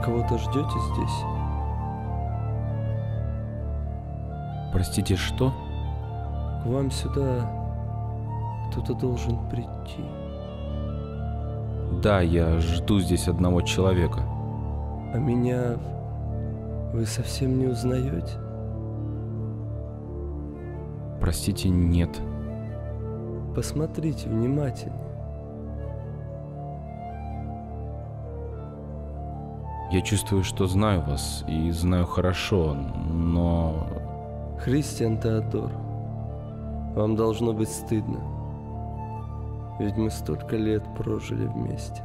Вы кого-то ждете здесь? Простите, что? К вам сюда кто-то должен прийти. Да, я жду здесь одного человека. А меня вы совсем не узнаете? Простите, нет. Посмотрите внимательно. Я чувствую, что знаю вас и знаю хорошо, но... Христиан Теодор, вам должно быть стыдно. Ведь мы столько лет прожили вместе.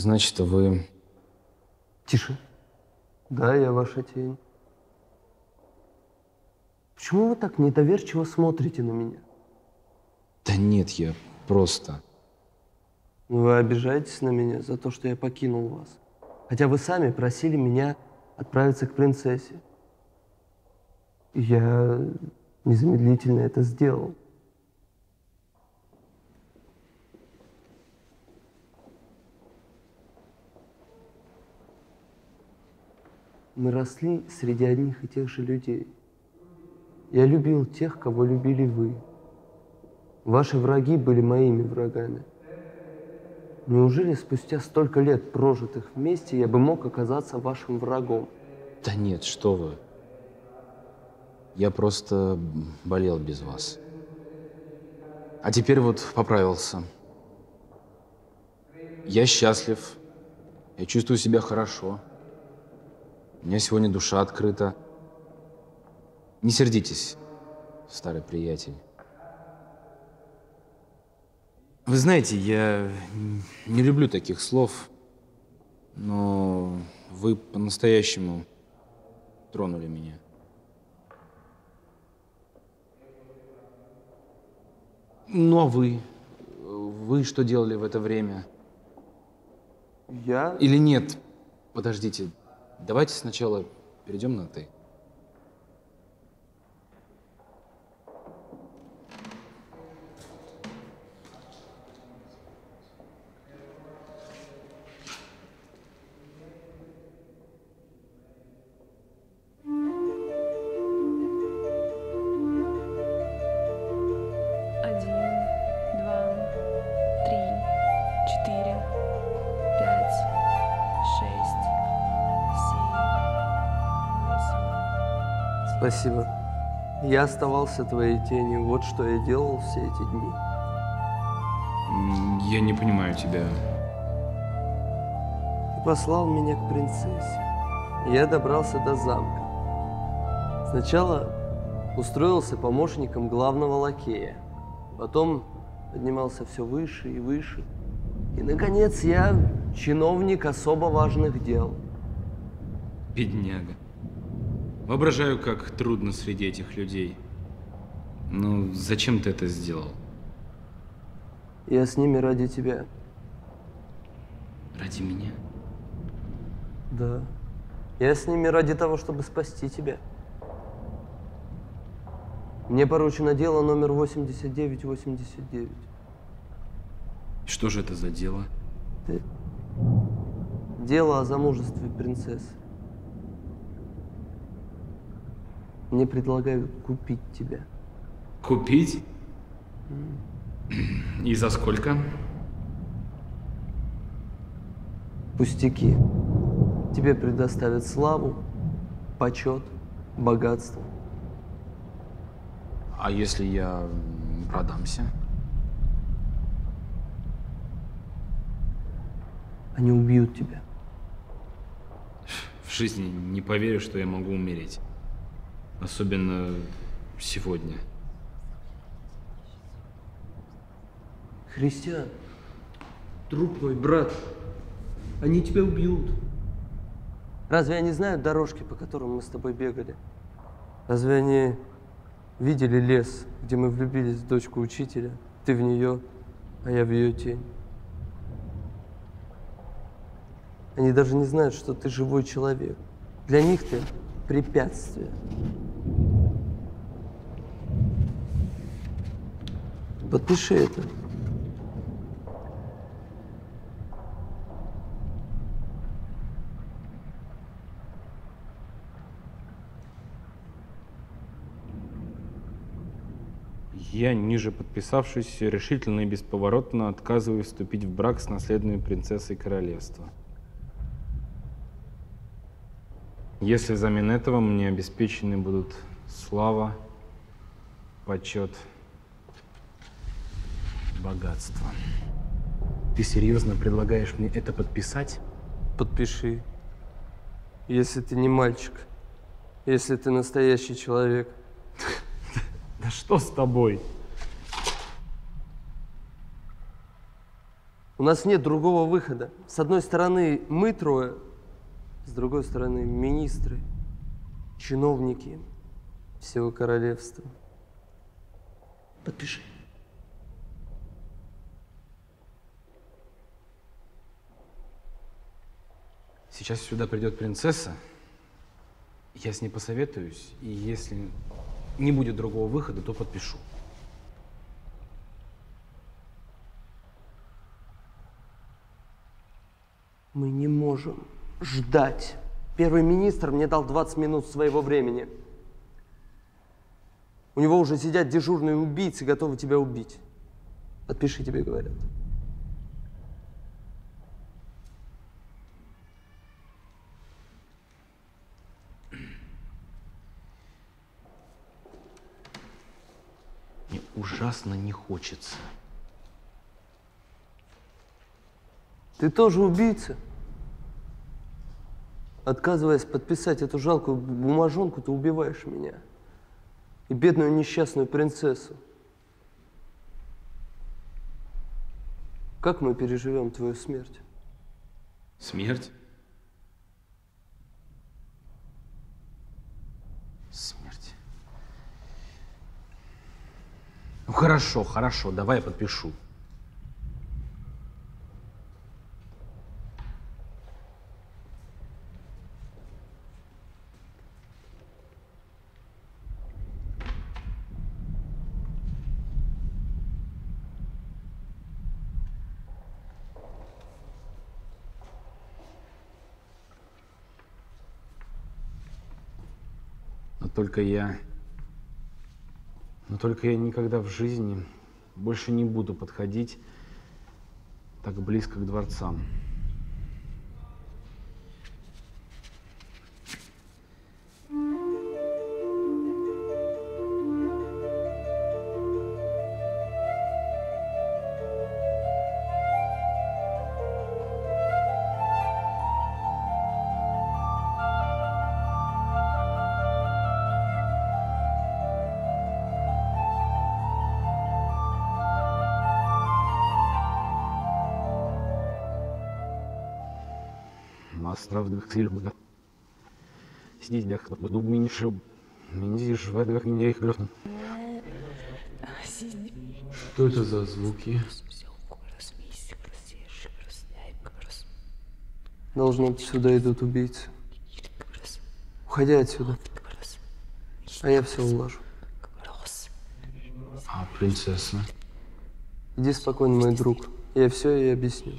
Значит, вы... Тише. Да, я ваша тень. Почему вы так недоверчиво смотрите на меня? Да нет, я просто... Вы обижаетесь на меня за то, что я покинул вас. Хотя вы сами просили меня отправиться к принцессе. Я незамедлительно это сделал. Мы росли среди одних и тех же людей. Я любил тех, кого любили вы. Ваши враги были моими врагами. Неужели спустя столько лет, прожитых вместе, я бы мог оказаться вашим врагом? Да нет, что вы. Я просто болел без вас. А теперь вот поправился. Я счастлив. Я чувствую себя хорошо. У меня сегодня душа открыта. Не сердитесь, старый приятель. Вы знаете, я не люблю таких слов, но вы по-настоящему тронули меня. Ну а вы? Вы что делали в это время? Я? Или нет? Подождите, давайте сначала перейдем на «ты». Спасибо. Я оставался твоей тенью. Вот что я делал все эти дни. Я не понимаю тебя. Ты послал меня к принцессе. Я добрался до замка. Сначала устроился помощником главного лакея. Потом поднимался все выше и выше. И, наконец, я чиновник особо важных дел. Бедняга. Воображаю, как трудно среди этих людей. Ну, зачем ты это сделал? Я с ними ради тебя. Ради меня? Да. Я с ними ради того, чтобы спасти тебя. Мне поручено дело номер 8989. Что же это за дело? Ты... Дело о замужестве принцессы. Мне предлагают купить тебя. Купить? И за сколько? Пустяки. Тебе предоставят славу, почет, богатство. А если я продамся? Они убьют тебя. В жизни не поверю, что я могу умереть. Особенно сегодня. Христиан, друг мой, брат, они тебя убьют. Разве они знают дорожки, по которым мы с тобой бегали? Разве они видели лес, где мы влюбились в дочку учителя? Ты в нее, а я в ее тень. Они даже не знают, что ты живой человек. Для них ты препятствие. Подпиши это. Я, ниже подписавшись, решительно и бесповоротно отказываюсь вступить в брак с наследной принцессой королевства. Если взамен этого мне обеспечены будут слава, почет, богатство. Ты серьезно предлагаешь мне это подписать? Подпиши. Если ты не мальчик, если ты настоящий человек. Да что с тобой? У нас нет другого выхода. С одной стороны, мы трое, с другой стороны, министры, чиновники всего королевства. Подпиши. Сейчас сюда придет принцесса, я с ней посоветуюсь, и если не будет другого выхода, то подпишу. Мы не можем ждать. Первый министр мне дал 20 минут своего времени. У него уже сидят дежурные убийцы, готовы тебя убить. Подпиши, тебе говорят. Ужасно не хочется. Ты тоже убийца? Отказываясь подписать эту жалкую бумажонку, ты убиваешь меня. И бедную несчастную принцессу. Как мы переживем твою смерть? Смерть? Ну хорошо, хорошо, давай я подпишу. Но только я... Но только я никогда в жизни больше не буду подходить так близко к дворцам. На островных сильбах. Сидях, подумнейшим. Минзиш, в эдгах меня их. Что это за звуки? Должно быть, сюда идут убийцы. Уходи отсюда. А я все улажу. А принцесса? Иди спокойно, мой друг. Я все ей объясню.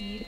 need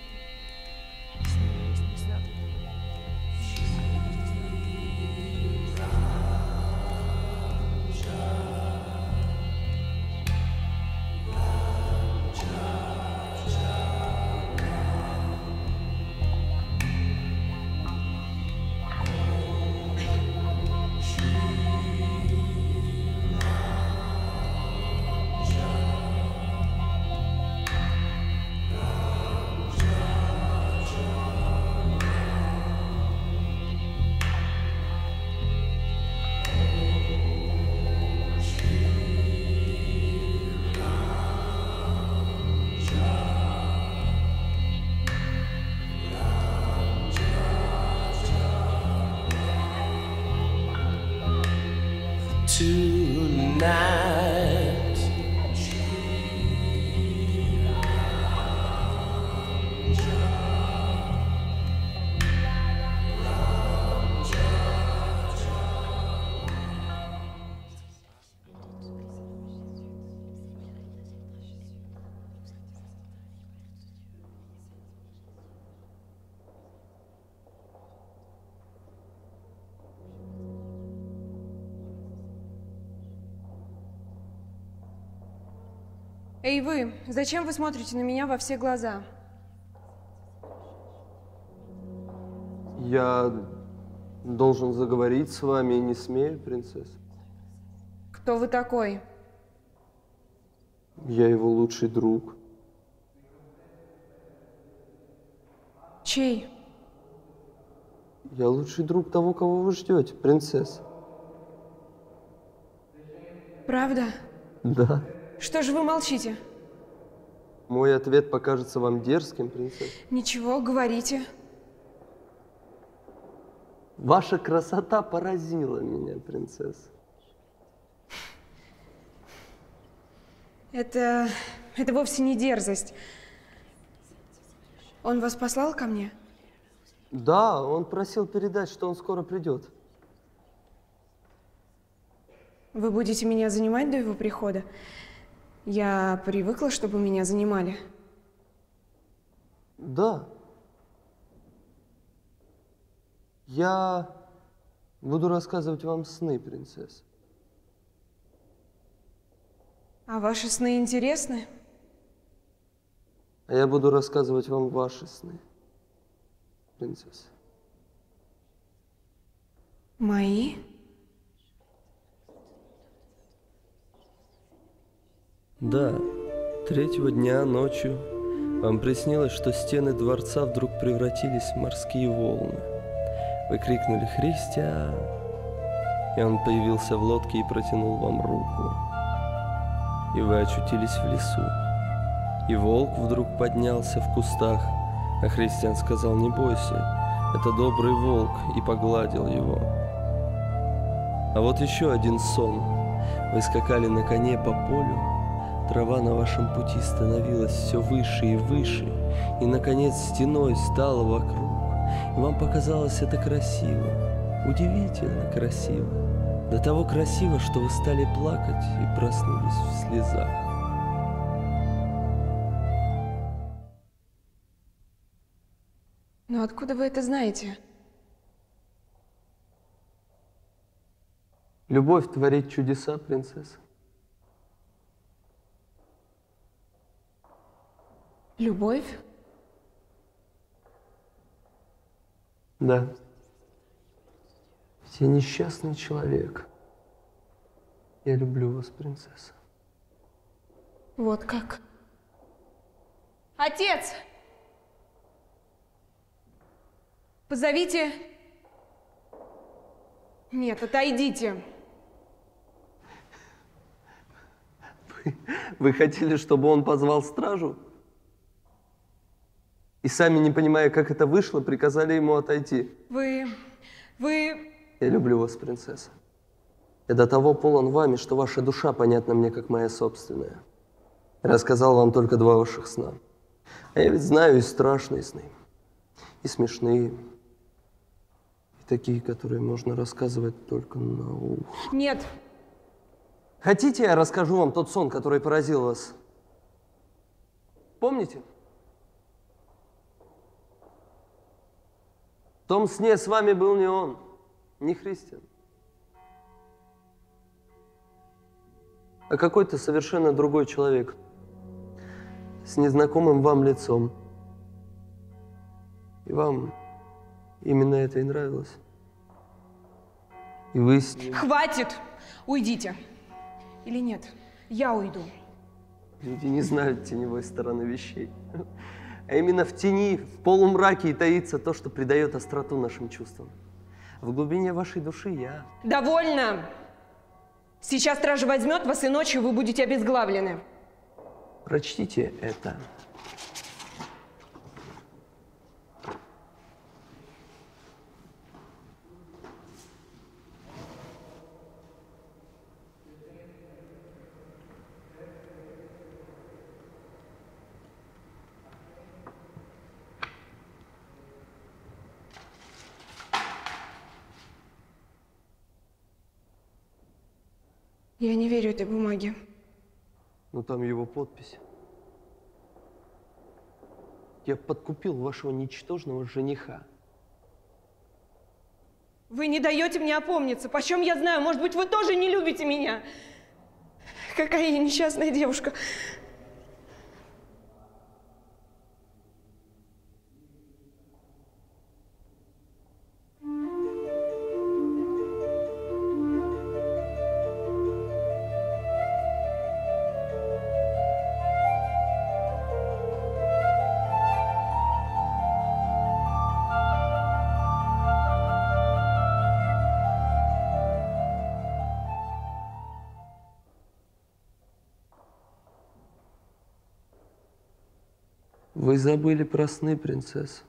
Эй, вы, зачем вы смотрите на меня во все глаза? Я должен заговорить с вами и не смею, принцесса. Кто вы такой? Я его лучший друг. Чей? Я лучший друг того, кого вы ждете, принцесса. Правда? Да. Что же вы молчите? Мой ответ покажется вам дерзким, принцесса. Ничего, говорите. Ваша красота поразила меня, принцесса. Это... это вовсе не дерзость. Он вас послал ко мне? Да, он просил передать, что он скоро придет. Вы будете меня занимать до его прихода? Я привыкла, чтобы меня занимали. Да. Я буду рассказывать вам сны, принцесса. А ваши сны интересны? А я буду рассказывать вам ваши сны, принцесса. Мои? Да, третьего дня ночью вам приснилось, что стены дворца вдруг превратились в морские волны. Вы крикнули «Христиан!» и он появился в лодке и протянул вам руку. И вы очутились в лесу. И волк вдруг поднялся в кустах, а Христиан сказал «Не бойся, это добрый волк» и погладил его. А вот еще один сон. Вы скакали на коне по полю, Трава на вашем пути становилась все выше и выше, и, наконец, стеной стала вокруг. И вам показалось это красиво, удивительно красиво. До того красиво, что вы стали плакать и проснулись в слезах. Но откуда вы это знаете? Любовь творит чудеса, принцесса. Любовь? Да. Я несчастный человек. Я люблю вас, принцесса. Вот как. Отец! Позовите... Нет, отойдите. Вы хотели, чтобы он позвал стражу? И сами, не понимая, как это вышло, приказали ему отойти. Вы... вы... Я люблю вас, принцесса. Я до того полон вами, что ваша душа понятна мне, как моя собственная. Я рассказал вам только два ваших сна. А я ведь знаю и страшные сны, и смешные, и такие, которые можно рассказывать только на ухо. Нет. Хотите, я расскажу вам тот сон, который поразил вас? Помните? В том сне с вами был не он, не христиан, а какой-то совершенно другой человек с незнакомым вам лицом. И вам именно это и нравилось. И вы с ним... Хватит! Уйдите. Или нет? Я уйду. Люди не знают теневой стороны вещей. А именно в тени, в полумраке и таится то, что придает остроту нашим чувствам. В глубине вашей души я. Довольно! Сейчас стража возьмет вас, и ночью вы будете обезглавлены. Прочтите это. Я не верю этой бумаге. Ну там его подпись. Я подкупил вашего ничтожного жениха. Вы не даете мне опомниться. Почем я знаю? Может быть, вы тоже не любите меня? Какая я несчастная девушка. Вы забыли про сны, принцесса.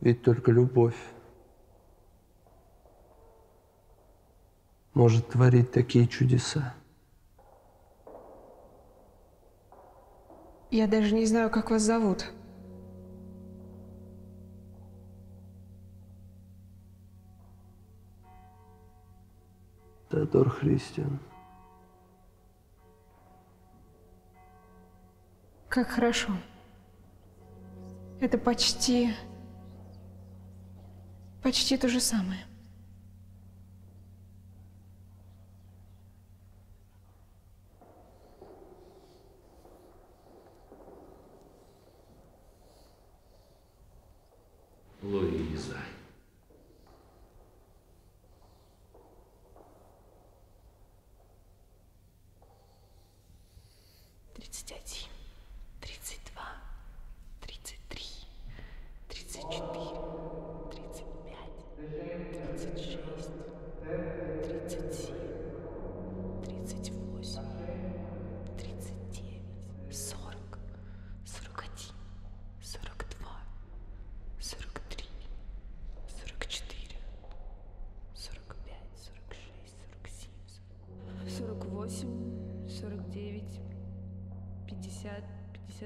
Ведь только любовь может творить такие чудеса. Я даже не знаю, как вас зовут. Теодор Христиан. Как хорошо. Это почти... Почти то же самое. Луиза. 30 1.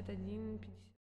51